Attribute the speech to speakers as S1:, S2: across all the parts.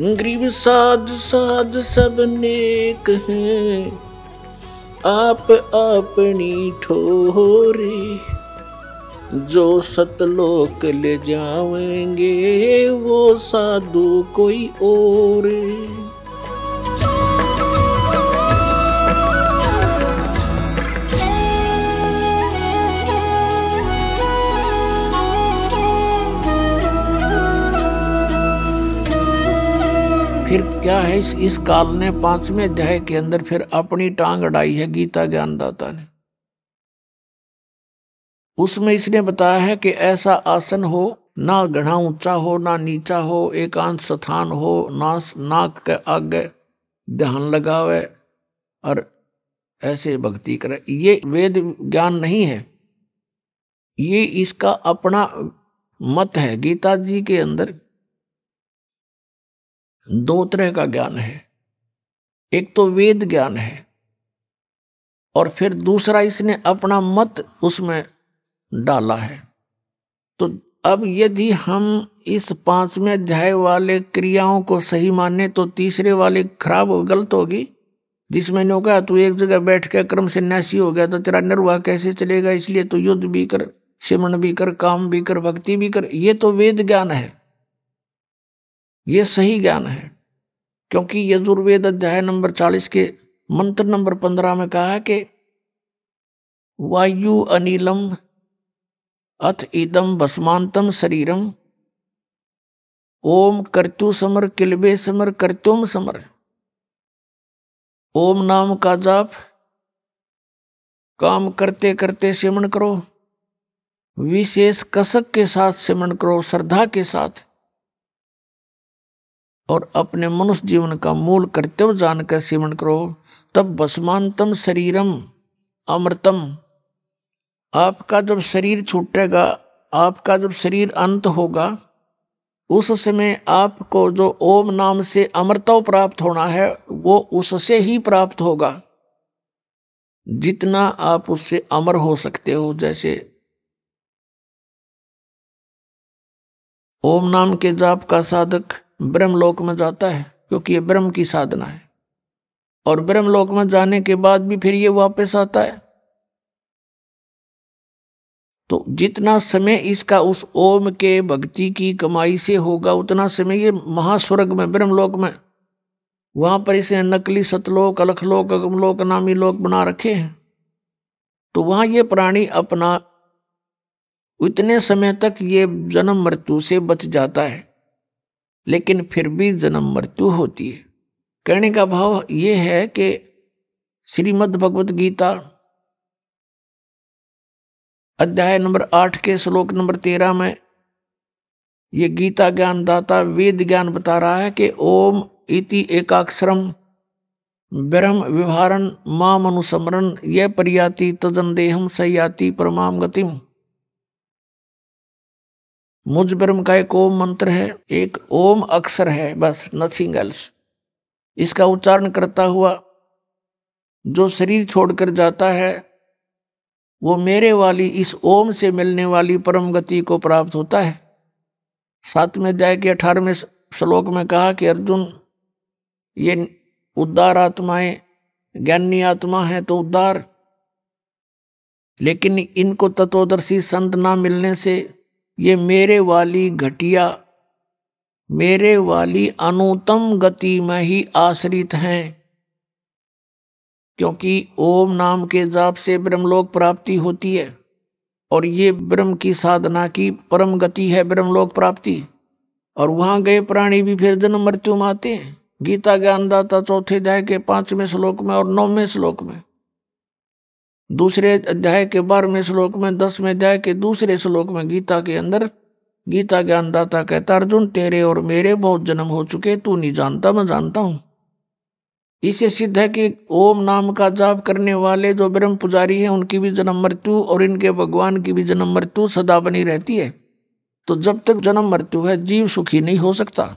S1: गरीब साध साध सब नेक हैं। आप अपनी ठोरी जो सतलोक ले जाएँगे, वो साधु कोई और फिर क्या है इस इस काल ने पाँचवें अध्याय के अंदर फिर अपनी टांग अड़ाई है गीता ज्ञानदाता ने। उसमें इसने बताया है कि ऐसा आसन हो, ना घना ऊँचा हो, ना नीचा हो, एकांत स्थान हो, ना नाक के आगे ध्यान लगावे और ऐसे भक्ति करे। ये वेद ज्ञान नहीं है। ये इसका अपना मत है। गीता जी के अंदर दो तरह का ज्ञान है। एक तो वेद ज्ञान है और फिर दूसरा इसने अपना मत उसमें डाला है। तो अब यदि हम इस पाँचवें अध्याय वाले क्रियाओं को सही माने तो तीसरे वाले खराब गलत होगी, जिसमें ने कहा, तू एक जगह बैठ के क्रम से नैसी हो गया तो तेरा निर्वाह कैसे चलेगा? इसलिए तो युद्ध भी कर सिमरण भी कर, काम भी कर, भक्ति भी कर। ये तो वेद ज्ञान है। ये सही ज्ञान है। क्योंकि यजुर्वेद अध्याय नंबर चालीस के मंत्र नंबर पंद्रह में कहा है कि वायु अनिलम अथ इदम भस्मांतम शरीरम। ओम कर्तु समर किलबे समर कर्तुम समर। ओम नाम का जाप। काम करते करते सिमरण करो। विशेष कसक के साथ सिमरण करो, श्रद्धा के साथ। और अपने मनुष्य जीवन का मूल कर्तव्य जानकर सेवन करो। तब भस्मांतम शरीरम, अमृतम। आपका जब शरीर छूटेगा, आपका जब शरीर अंत होगा, उस समय आपको जो ओम नाम से अमृतव प्राप्त होना है, वो उससे ही प्राप्त होगा। जितना आप उससे अमर हो सकते हो, जैसे ओम नाम के जाप का साधक ब्रह्मलोक में जाता है, क्योंकि ये ब्रह्म की साधना है। और ब्रह्मलोक में जाने के बाद भी फिर ये वापस आता है। तो जितना समय इसका उस ओम के भक्ति की कमाई से होगा, उतना समय ये महास्वर्ग में, ब्रह्मलोक में, वहाँ पर इसे नकली सतलोक, अलखलोक, अगमलोक नामी लोक बना रखे हैं। तो वहाँ ये प्राणी अपना इतने समय तक ये जन्म मृत्यु से बच जाता है। लेकिन फिर भी जन्म मृत्यु होती है। कहने का भाव ये है कि श्रीमद् भगवत गीता अध्याय नंबर आठ के श्लोक नंबर तेरह में ये गीता ज्ञान दाता वेद ज्ञान बता रहा है कि ओम इति एकाक्षरम ब्रह्म विहारण माम अनुसमरण यह परियाति तदन देहम सयाति परमाम गतिम। मुझ ब्रह्म का एक ओम मंत्र है, एक ओम अक्षर है, बस नथिंग एल्स इसका उच्चारण करता हुआ जो शरीर छोड़कर जाता है, वो मेरे वाली, इस ओम से मिलने वाली परम गति को प्राप्त होता है। सातवें अध्याय के अठारहवें श्लोक में कहा कि अर्जुन, ये उद्धार आत्माएँ, ज्ञानी आत्मा है तो उद्धार, लेकिन इनको तत्वदर्शी संत ना मिलने से ये मेरे वाली घटिया, मेरे वाली अनुतम गति में ही आश्रित हैं। क्योंकि ओम नाम के जाप से ब्रह्मलोक प्राप्ति होती है, और ये ब्रह्म की साधना की परम गति है ब्रह्मलोक प्राप्ति। और वहाँ गए प्राणी भी फिर जन्म मृत्यु में आते हैं। गीता ज्ञानदाता चौथे अध्याय के पाँचवें श्लोक में और नौवें श्लोक में। दूसरे अध्याय के बारहवें श्लोक में, दसवें अध्याय के दूसरे श्लोक में गीता के अंदर, गीता ज्ञानदाता कहता, अर्जुन, तेरे और मेरे बहुत जन्म हो चुके, तू नहीं जानता, मैं जानता हूँ। इसे सिद्ध है कि ओम नाम का जाप करने वाले जो ब्रह्म पुजारी हैं, उनकी भी जन्म मृत्यु और इनके भगवान की भी जन्म मृत्यु सदा बनी रहती है। तो जब तक जन्म मृत्यु है, जीव सुखी नहीं हो सकता।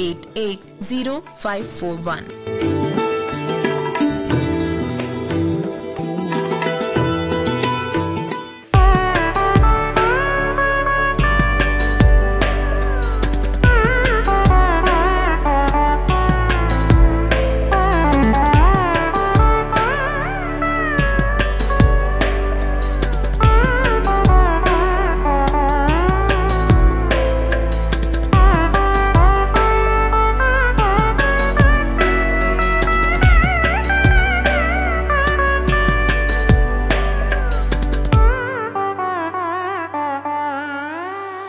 S2: eight eight zero five four one